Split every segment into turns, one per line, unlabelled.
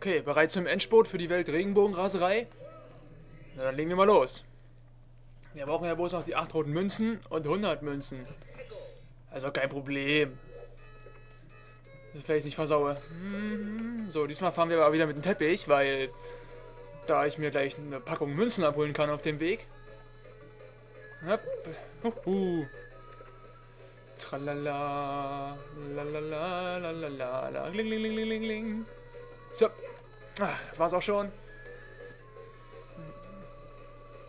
Okay, bereit zum Endspurt für die Welt-Regenbogenraserei? Na, dann legen wir mal los. Wir brauchen ja bloß noch die 8 roten Münzen und 100 Münzen. Also kein Problem. Das vielleicht nicht versaue. Hm, So, diesmal fahren wir aber wieder mit dem Teppich, weil da ich mir gleich eine Packung Münzen abholen kann auf dem Weg. Hopp. Huhu. Tralala. Lalala. Lalala. Kling, kling, kling, kling, kling. So. Ah, das war's auch schon.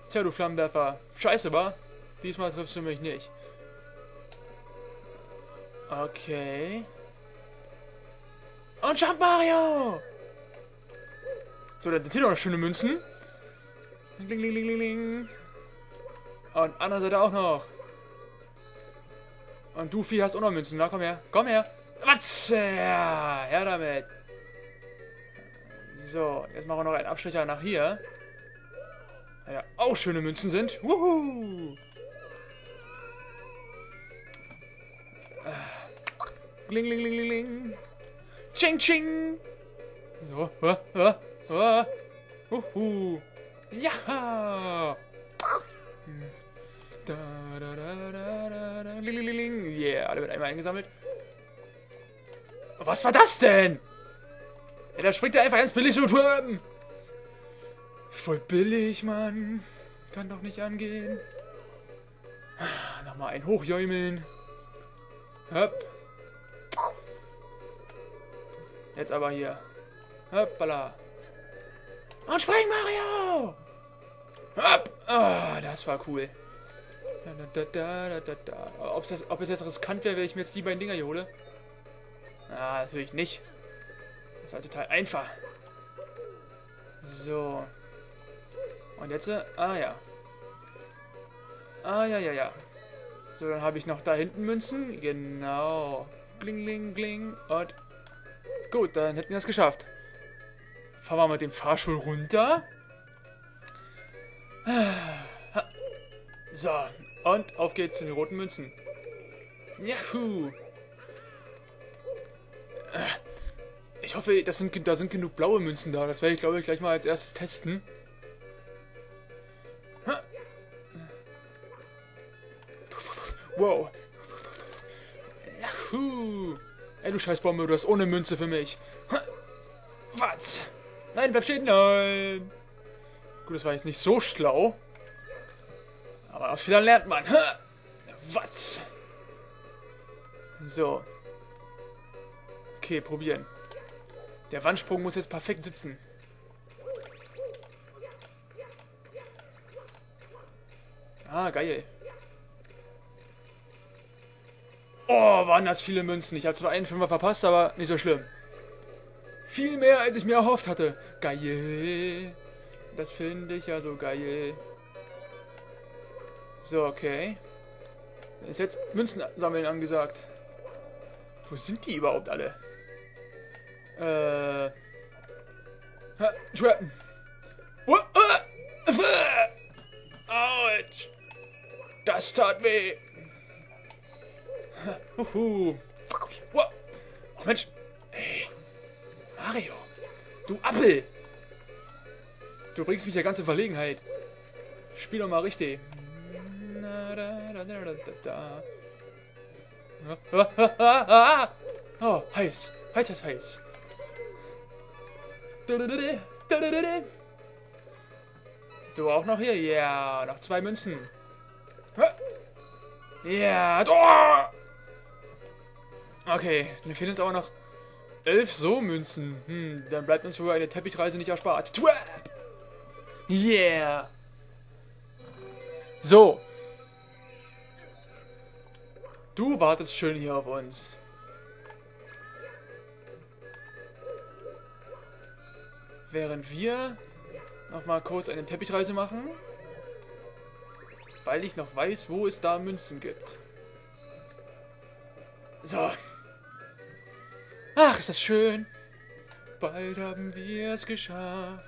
Tja, du Flammenwerfer. Scheiße, wa? Diesmal triffst du mich nicht. Okay. Und Jump Mario! So, dann sind hier noch schöne Münzen. Kling, kling, kling, kling. Und andere Seite auch noch. Und du, Vieh, hast auch noch Münzen. Na, komm her. Komm her. Was? Ja, her damit. So, jetzt machen wir noch einen Abstecher nach hier. Ja, auch schöne Münzen sind. Wuhu! Kling, kling, kling, kling, kling. Ching, ching. So, uh, uh, uh. Wuhu. Ja! Da, da, da, da, da, da. Ling, ling, ling. Yeah, alle wird einmal eingesammelt. Was war das denn? Ja, da springt er einfach ins billig so Turm. Voll billig, Mann. Kann doch nicht angehen. Ah, Nochmal ein Hochjäumeln. Hopp. Jetzt aber hier. Hoppala. Und spring, Mario! Hopp! Ah, das war cool. Da, da, da. Ob's das, ob es jetzt riskant wäre, wenn ich mir jetzt die beiden Dinger hier hole? Ah, natürlich nicht. Das halt total einfach. So. Und jetzt? äh, Ah, ja. Ah, ja, ja, ja. So, dann habe ich noch da hinten Münzen. Genau. Bling, bling, bling. Und gut, dann hätten wir es geschafft. Fahren wir mit dem Fahrstuhl runter. So, und auf geht's zu den roten Münzen. Yahoo! Ich hoffe, das sind, da sind genug blaue Münzen da. Das werde ich, glaube ich, gleich mal als erstes testen. Wow. Yahoo! Ey, du Scheißbombe, du hast ohne Münze für mich. Was? Nein, bleib stehen. Nein. Gut, das war jetzt nicht so schlau. Aber aus Fehlern lernt man. Was? So. Okay, probieren. Der Wandsprung muss jetzt perfekt sitzen. Ah, geil. Oh, waren das viele Münzen. Ich habe zwar einen Fünfer verpasst, aber nicht so schlimm. Viel mehr, als ich mir erhofft hatte. Geil. Das finde ich ja so geil. So, okay. Dann ist jetzt Münzen sammeln angesagt. Wo sind die überhaupt alle? Äh. Trappen. Äh, Autsch. Das tat weh. Huhu. Oh Mensch. Hey. Mario. Du Appel. Du bringst mich ja ganz in Verlegenheit. Spiel doch mal richtig. Oh, heiß. Heiß, heiß, heiß. Du auch noch hier? Ja, noch zwei Münzen. Ja, oh! Okay, mir fehlen uns aber noch elf so Münzen. Hm, dann bleibt uns wohl eine Teppichreise nicht erspart. Yeah! So. Du wartest schön hier auf uns. Während wir noch mal kurz eine Teppichreise machen. Weil ich noch weiß, wo es da Münzen gibt. So. Ach, ist das schön. Bald haben wir es geschafft.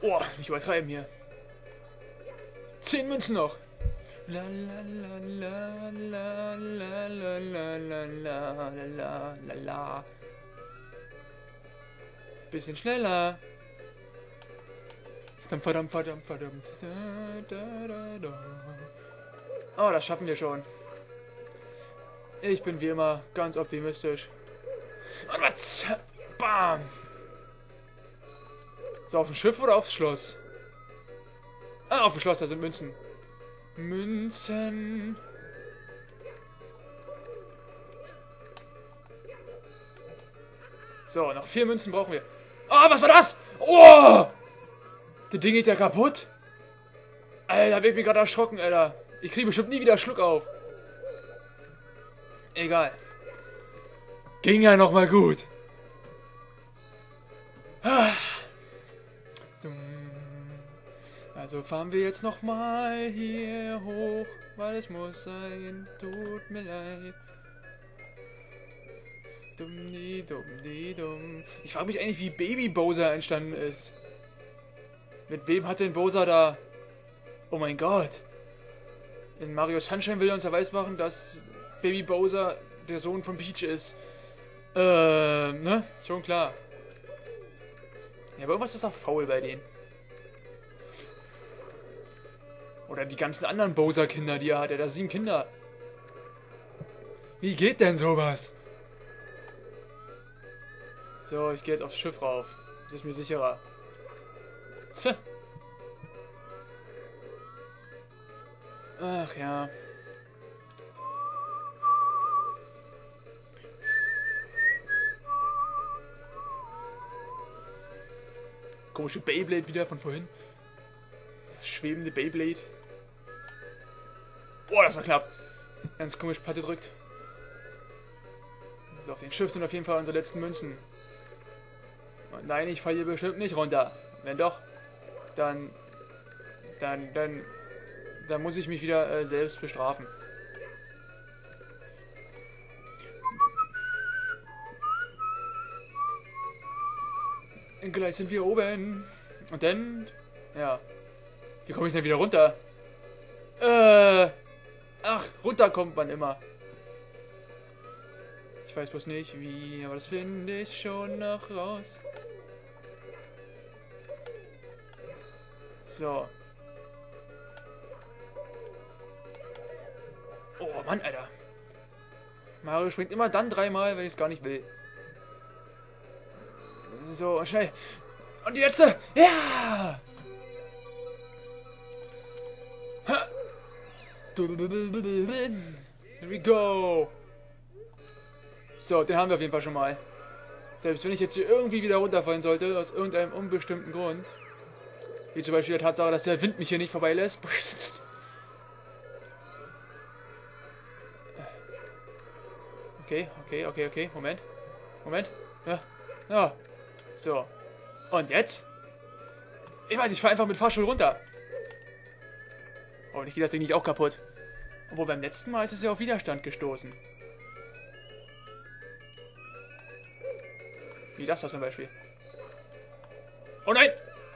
Oh, nicht übertreiben hier. Zehn Münzen noch. Bisschen schneller. Verdammt, verdammt, verdammt, verdammt. Da, da, da, da. Oh, das schaffen wir schon. Ich bin wie immer ganz optimistisch. Und was? Bam! So, auf dem Schiff oder aufs Schloss? Ah, auf dem Schloss, da sind Münzen. Münzen. So, noch vier Münzen brauchen wir. Ah, oh, was war das? Oh! Das Ding geht ja kaputt. Alter, hab ich mich gerade erschrocken, Alter. Ich kriege bestimmt nie wieder Schluck auf. Egal. Ging ja noch mal gut. Fahren wir jetzt noch mal hier hoch, weil es muss sein. Tut mir leid. Dumm, die, dumm, die, dumm. Ich frage mich eigentlich, wie Baby Bowser entstanden ist. Mit wem hat denn Bowser da... Oh mein Gott. In Mario Sunshine will er uns ja weismachen, dass Baby Bowser der Sohn von Peach ist. Äh, ne? Schon klar. Ja, aber irgendwas ist doch faul bei denen. Oder die ganzen anderen Bowser-Kinder, die er hat. Er hat sieben Kinder. Wie geht denn sowas? So, ich gehe jetzt aufs Schiff rauf. Das ist mir sicherer. Tja. Ach ja. Komische Beyblade wieder von vorhin. Schwebende Beyblade. Boah, das war knapp. Ganz komisch Patte drückt. So, auf dem Schiff sind auf jeden Fall unsere letzten Münzen. Und nein, ich falle hier bestimmt nicht runter. Wenn doch, dann, dann, dann, dann muss ich mich wieder äh, selbst bestrafen. Gleich sind wir oben. Und dann, ja, wie komme ich denn wieder runter? Äh, ach, runter kommt man immer. Ich weiß bloß nicht wie, aber das finde ich schon noch raus. So. Oh Mann, Alter. Mario springt immer dann dreimal, wenn ich es gar nicht will. So, schnell. Und die letzte. Ja! Here we go. So, den haben wir auf jeden Fall schon mal. Selbst wenn ich jetzt hier irgendwie wieder runterfallen sollte, aus irgendeinem unbestimmten Grund. Wie zum Beispiel der Tatsache, dass der Wind mich hier nicht vorbeilässt. Okay, okay, okay, okay. Moment. Moment. Ja. Ja. So. Und jetzt? Ich weiß, ich fahre einfach mit Fahrstuhl runter. Oh, ich geht das Ding nicht auch kaputt. Obwohl beim letzten Mal ist es ja auf Widerstand gestoßen. Wie das da zum Beispiel. Oh nein!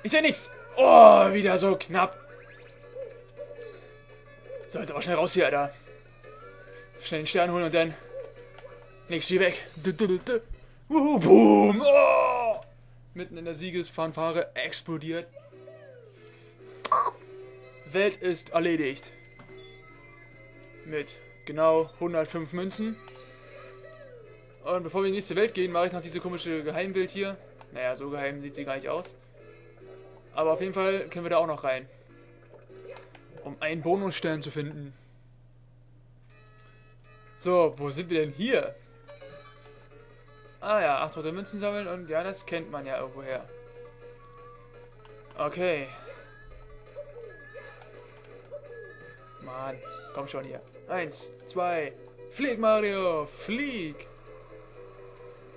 Ich sehe nichts! Oh, wieder so knapp. So, jetzt aber schnell raus hier, Alter. Schnell den Stern holen und dann... Nichts wie weg. Wuhu, boom! Oh! Mitten in der Siegesfanfare explodiert. Welt ist erledigt. Mit genau 105 Münzen. Und bevor wir in die nächste Welt gehen, mache ich noch diese komische Geheimwelt hier. Naja, so geheim sieht sie gar nicht aus. Aber auf jeden Fall können wir da auch noch rein. Um einen Bonusstern zu finden. So, wo sind wir denn hier? Ah ja, 8 rote Münzen sammeln und ja, das kennt man ja irgendwoher. Okay. Mann, komm schon hier. Eins, zwei, flieg Mario, flieg!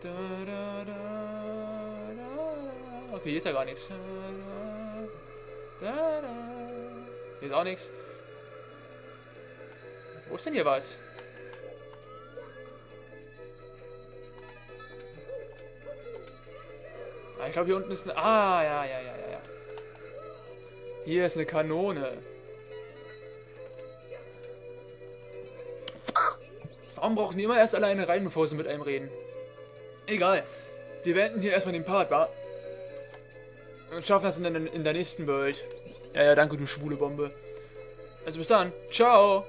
Da, da, da, okay, hier ist ja gar nichts. Hier ist auch nichts. Wo ist denn hier was? Ah, ich glaube, hier unten ist eine... Ah, ja, ja, ja, ja, ja. Hier ist eine Kanone. Warum brauchen die immer erst alleine rein, bevor sie mit einem reden? Egal. Wir beenden hier erstmal den Part, wa? Und schaffen das in der, in der nächsten Welt. Ja, ja, danke, du schwule Bombe. Also bis dann. Ciao.